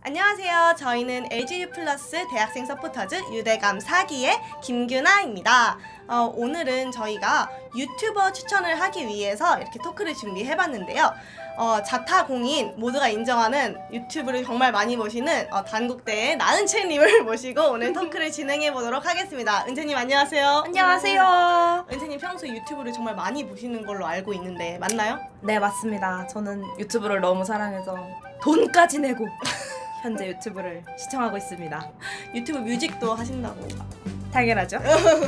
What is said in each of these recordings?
안녕하세요. 저희는 LGU 플러스 대학생 서포터즈 유대감 4기의 김규나입니다. 어, 오늘은 저희가 유튜버 추천을 하기 위해서 이렇게 토크를 준비해봤는데요. 어, 자타공인 모두가 인정하는 유튜브를 정말 많이 보시는 어, 단국대의 나은채님을 모시고 오늘 토크를 진행해보도록 하겠습니다. 은채님 안녕하세요. 안녕하세요. 은채님 평소에 유튜브를 정말 많이 보시는 걸로 알고 있는데 맞나요? 네, 맞습니다. 저는 유튜브를 너무 사랑해서 돈까지 내고 현재 유튜브를 시청하고 있습니다. 유튜브 뮤직도 하신다고 당연하죠.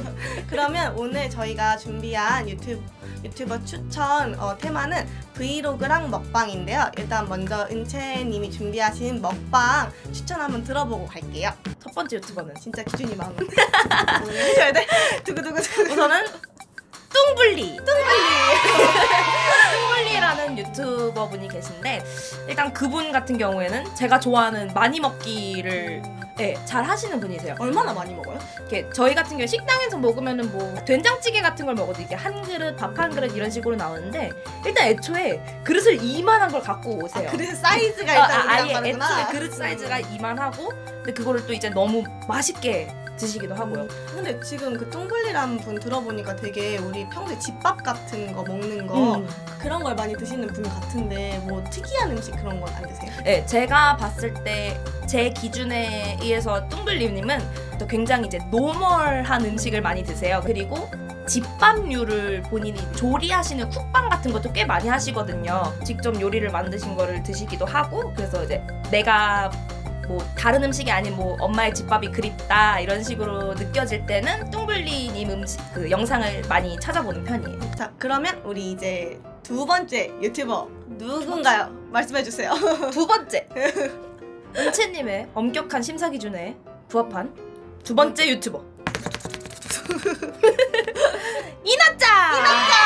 그러면 오늘 저희가 준비한 유튜브 유튜버 추천 어, 테마는 브이로그랑 먹방인데요. 일단 먼저 은채님이 준비하신 먹방 추천 한번 들어보고 갈게요. 첫 번째 유튜버는 진짜 기준이 해줘야 돼. 두구두구 두구. 우선은 뚱블리. 뚱블리라는 유튜버 분이 계신데 일단 그분 같은 경우에는 제가 좋아하는 많이 먹기를 네, 잘 하시는 분이세요. 얼마나 많이 먹어요? 이렇게 저희 같은 경우 식당에서 먹으면은 뭐 된장찌개 같은 걸 먹어도 이게 한 그릇 밥 한 그릇 이런 식으로 나오는데 일단 애초에 그릇을 이만한 걸 갖고 오세요. 아, 그래서 사이즈가 아, 일단 아, 그냥 아예. 애초에 그릇 사이즈가 이만하고 근데 그거를 또 이제 너무 맛있게 드시기도 하고요. 근데 지금 그 뚱블리라는 분 들어보니까 되게 우리 평소에 집밥 같은 거 먹는 거 음. 그런 걸 많이 드시는 분 같은데 뭐 특이한 음식 그런 건 안 드세요? 네, 제가 봤을 때 제 기준에 의해서 뚱블리님은 또 굉장히 이제 normal한 음식을 많이 드세요. 그리고 집밥류를 본인이 조리하시는 쿡방 같은 것도 꽤 많이 하시거든요. 직접 요리를 만드신 거를 드시기도 하고 그래서 이제 내가 뭐 다른 음식이 아닌 뭐 엄마의 집밥이 그립다 이런 식으로 느껴질 때는 뚱블리님 음식 그 영상을 많이 찾아보는 편이에요. 자 그러면 우리 이제 두 번째 유튜버 누군가요? 말씀해 주세요. 두 번째 은채님의 엄격한 심사 기준에 부합한 두 번째 유튜버 이나짱 이나짱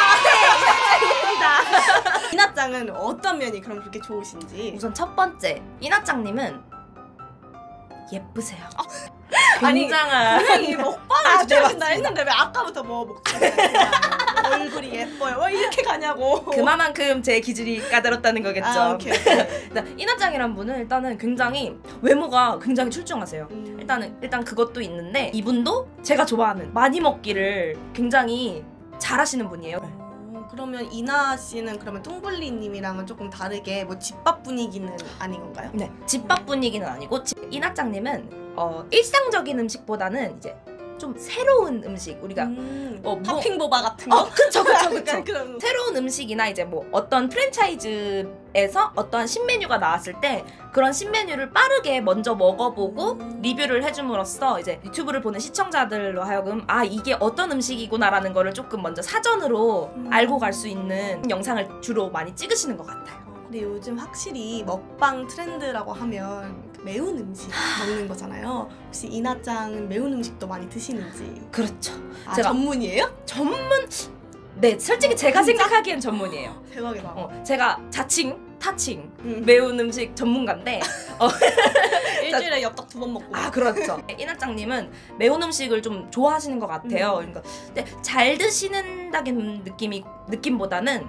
이나짱은 어떤 면이 그럼 그렇게 좋으신지. 우선 첫 번째 이나짱님은 예쁘세요. 아니, 굉장한 분명히 먹방을 아, 추천하신다 네, 했는데 왜 아까부터 뭐 먹지? 얼굴이 예뻐요. 왜 이렇게 가냐고. 그만큼 제 기준이 까다롭다는 거겠죠. 아, 오케이. 오케이. 일단 이나짱이란 분은 일단은 굉장히 외모가 굉장히 출중하세요. 음. 일단은 일단 그것도 있는데 이분도 제가 좋아하는 많이 먹기를 굉장히 잘하시는 분이에요. 어, 그러면 이나 씨는 그러면 뚱블리 님이랑은 조금 다르게 뭐 집밥 분위기는 아닌 건가요? 네, 집밥 분위기는 아니고 집- 이나짱님은 어, 일상적인 음식보다는 이제 좀 새로운 음식 우리가 음, 어, 뭐- 팥핑 보바 같은 거. 어 그쵸 그쵸 그쵸 약간 그런. 새로운 음식이나 이제 뭐 어떤 프랜차이즈에서 어떠한 신메뉴가 나왔을 때 그런 신메뉴를 빠르게 먼저 먹어보고 리뷰를 해줌으로써 이제 유튜브를 보는 시청자들로 하여금 아 이게 어떤 음식이구나라는 거를 조금 먼저 사전으로 음. 알고 갈 수 있는 영상을 주로 많이 찍으시는 것 같아요. 어, 근데 요즘 확실히 먹방 트렌드라고 하면 그 매운 음식 먹는 거잖아요. 혹시 이나짱은 매운 음식도 많이 드시는지. 그렇죠. 아, 제가- 전문이에요? 전문 네 솔직히 제가 진짜? 생각하기엔 전문이에요. 대박이다. 어, 제가 자칭 타칭 음. 매운 음식 전문가인데 일주일에 엽떡 두 번 먹고. 아 그렇죠. 이나짱님은 매운 음식을 좀 좋아하시는 것 같아요. 음. 그러니까 근데 잘 드시는다는 느낌이 느낌보다는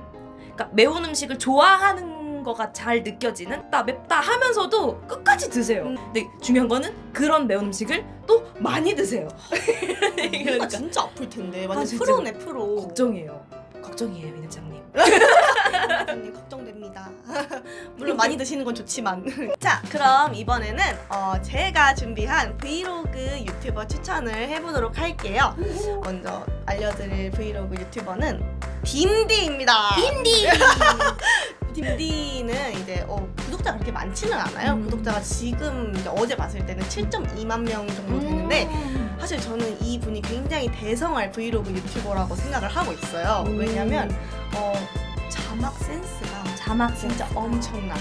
그러니까 매운 음식을 좋아하는 거가 잘 느껴지는 맵다 맵다 하면서도 끝까지 드세요. 음. 근데 중요한 거는 그런 매운 음식을 또 많이 드세요. 그러니까 진짜 아플 텐데. 완전 아. 프로네 프로. 걱정이에요. 걱정이에요, 이나짱님. 이나짱님 걱정됩니다. 물론 많이 드시는 건 좋지만. 자, 그럼 이번에는 어, 제가 준비한 브이로그 유튜버 추천을 해보도록 할게요. 먼저 알려드릴 브이로그 유튜버는 딤디입니다. 딘디. 딤디는 이제 어, 구독자가 그렇게 많지는 않아요. 음. 구독자가 지금 이제 어제 봤을 때는 7.2만 명 정도 되는데 사실 저는 이 분이 굉장히 대성할 브이로그 유튜버라고 생각을 하고 있어요. 음. 왜냐면 어, 자막 센스가 자막 진짜 엄청나.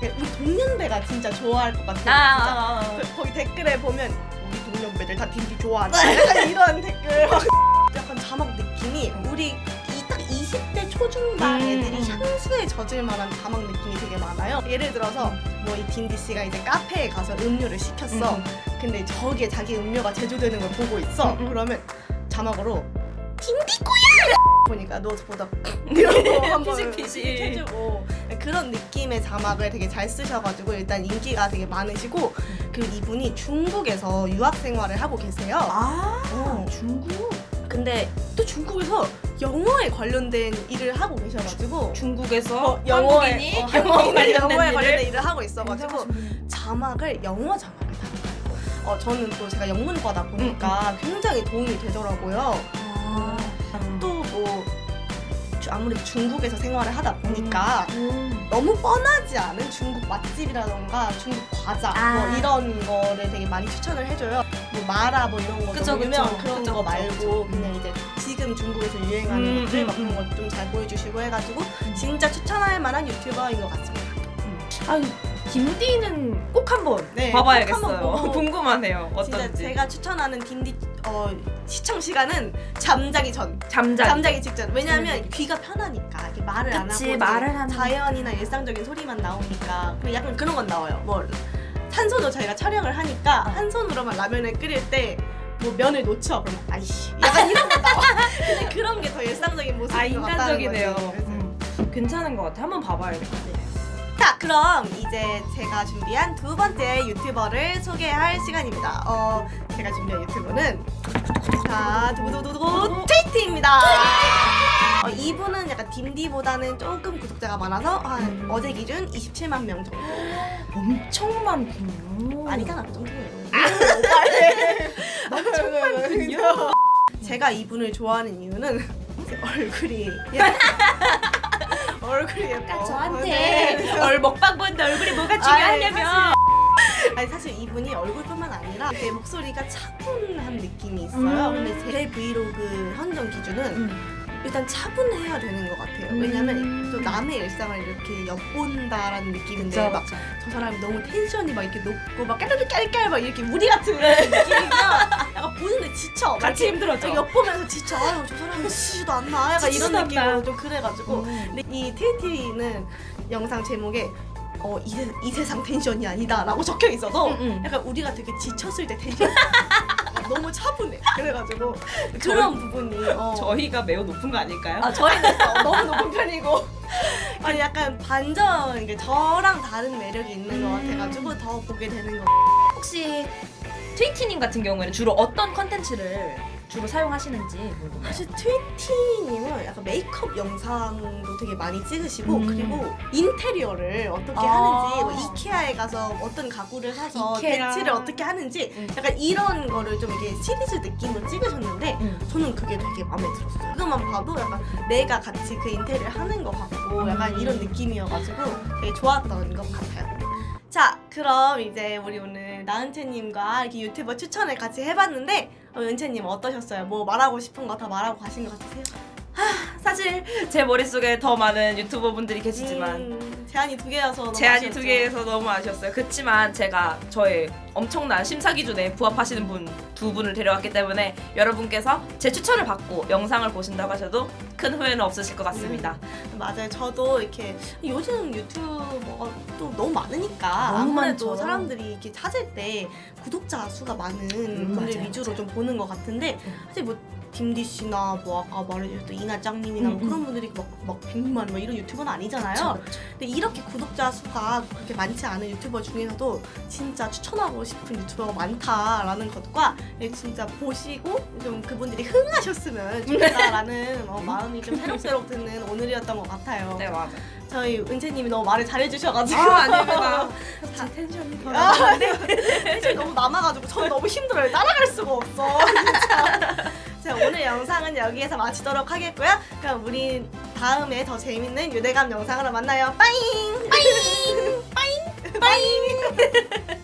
우리 동년배가 진짜 좋아할 것 같아요. 아, 진짜. 아, 아. 그, 거기 댓글에 보면 우리 동년배들 다 딘디 좋아한다. 이런 댓글. 약간 자막 느낌이 우리 이딱 20대 초중반 음, 애들이 음. 향수에 젖을 만한 자막 느낌이 되게 많아요. 예를 들어서 뭐 이 딘디 씨가 이제 카페에 가서 음료를 시켰어. 음. 근데 저기에 자기 음료가 제조되는 걸 보고 있어. 음, 음. 그러면 자막으로 딘디 꼬야 보니까 너 보다 이러고 한번 피식피식. 해주고 그런 느낌의 자막을 되게 잘 쓰셔가지고 일단 인기가 되게 많으시고 그리고 이분이 중국에서 유학 생활을 하고 계세요. 아 어. 중국 근데 또 중국에서 영어에 관련된 일을 하고 계셔가지고 중국에서 어, 영어에 한국인이 어, 영어 관련된 영어에 일을 관련된 일을 하고 있어가지고. 자막을 영어 자막을 달아요. 어 저는 또 제가 영문과다 보니까 굉장히 도움이 되더라고요. 아. 또뭐 아무래도 중국에서 생활을 하다 보니까 음. 너무 뻔하지 않은 중국 맛집이라던가 중국 과자 아. 뭐 이런 거를 되게 많이 추천을 해줘요. 뭐 마라 뭐 이런 거 그쵸, 유명 그쵸. 그런 그쵸, 거 말고. 그냥 이제 지금 중국에서 유행하는 음, 것들 음, 막 그런 음. 거좀 잘 보여주시고 해가지고 진짜 추천할 만한 유튜버인 것 같습니다. 아 김디는 꼭 한번 네, 봐봐야겠어요. 궁금하네요. 어떤지. 제가 추천하는 딘디 어, 시청 시간은 잠자기 전. 잠자기. 잠자기 직전. 왜냐면 잠자기. 귀가 편하니까 이렇게 말을 안 그치, 하고 이제 말을 안 자연이나 일상적인 소리만 나오니까 약간 그런 건 나와요. 뭐한 손으로 저희가 촬영을 하니까 어. 한 손으로만 라면을 끓일 때 뭐 면을 놓쳐 그러면 아이씨 약간 이런 거 나와. 근데 그런 게 더 일상적인 모습인 아 인간적이네요. 음, 괜찮은 것 같아. 한번 봐봐야겠다. 자, 그럼 이제 제가 준비한 두 번째 유튜버를 소개할 시간입니다. 어, 제가 준비한 유튜버는 자, 두두두두 트위티입니다. 어, 이분은 약간 딘디보다는 조금 구독자가 많아서 한 음. 어제 기준 27만 명 정도. 엄청 많군요. 아니잖아, 그 정도면. 엄청 많군요. 제가 이분을 좋아하는 이유는 제 얼굴이 예- 얼굴이 예뻐. 저한테 네. 얼 먹방 보는데 얼굴이 뭐가 중요하냐면 아니 사실 이분이 얼굴뿐만 아니라 제 목소리가 차분한 느낌이 있어요. 음. 근데 제 브이로그 현정 기준은 음. 일단 차분해야 되는 것 같아요. 음. 왜냐면 또 남의 일상을 이렇게 엿본다라는 느낌인데 막. 저 사람이 너무 텐션이 막 이렇게 높고 막 깔깔깔깔 막 이렇게 우리 같은 느낌이면 약간 보는데 지쳐. 막 같이 이렇게 힘들었죠. 엿보면서 지쳐. 아유 저 사람이 지지도 않나. 약간 이런. 느낌으로 좀 그래가지고 음. 근데 이 TT는 영상 제목에 어, 이, 세- 이 세상 텐션이 아니다 라고 적혀 있어서 음, 음. 약간 우리가 되게 지쳤을 때 텐션 너무 차분해 그래가지고 그런 부분이 어. 저희가 매우 높은 거 아닐까요? 아 저희는 또 너무 높은 편이고 아니 약간 반전 이게 저랑 다른 매력이 있는 것 음. 같아가지고 더 보게 되는 거 혹시 트위티님 같은 경우에는 주로 어떤 컨텐츠를 주로 사용하시는지 궁금해요. 사실 트위티님은 약간 메이크업 영상도 되게 많이 찍으시고 음. 그리고 인테리어를 어떻게 아. 하는지 뭐 이케아에 가서 어떤 가구를 사서 이케아. 배치를 어떻게 하는지 음. 약간 이런 거를 좀 이게 시리즈 느낌으로 찍으셨는데 음. 저는 그게 되게 마음에 들었어요. 그것만 봐도 약간 내가 같이 그 인테리어를 하는 것 같고 약간 음. 이런 느낌이어가지고 되게 좋았던 것 같아요. 자, 그럼 이제 우리 오늘 나은채님과 이렇게 유튜버 추천을 같이 해봤는데 어, 은채님 어떠셨어요? 뭐 말하고 싶은 거 다 말하고 가신 것 같으세요? 사실 제 머릿속에 더 많은 유튜버 분들이 계시지만 음, 제한이 두 개여서 너무 제한이 아쉬웠죠. 두 개에서 너무 아쉬웠어요. 그렇지만 제가 저의 엄청난 심사 기준에 부합하시는 분 두 분을 데려왔기 때문에 여러분께서 제 추천을 받고 영상을 보신다고 하셔도 큰 후회는 없으실 것 같습니다. 맞아요. 저도 이렇게 요즘 유튜버가 또 너무 많으니까 너무 아무래도 많죠. 사람들이 이렇게 찾을 때 구독자 수가 많은 음, 분들 맞아요, 위주로 맞아요. 좀 보는 것 같은데 사실 뭐 딤디 씨나 뭐 아까 말해주셨던 이나 짱님이나 뭐 음, 음. 그런 분들이 막, 막 100만 막 이런 유튜버는 아니잖아요. 그쵸, 그쵸. 근데 이렇게 구독자 수가 그렇게 많지 않은 유튜버 중에서도 진짜 추천하고 싶은 유튜버가 많다라는 것과 예, 진짜 보시고 좀 그분들이 흥하셨으면 좋겠다라는 어, 마음이 좀 새록새록 드는 오늘이었던 것 같아요. 네 맞아요. 저희 은채님이 너무 말을 잘해주셔가지고 아 아닙니다. 제 텐션이 더 아, 텐션이 너무 남아가지고 저는 너무 힘들어요. 따라갈 수가 없어. 영상은 여기에서 마치도록 하겠고요. 그럼 우리 다음에 더 재밌는 유대감 영상으로 만나요. 빠잉! 빠잉! 빠잉! 빠잉!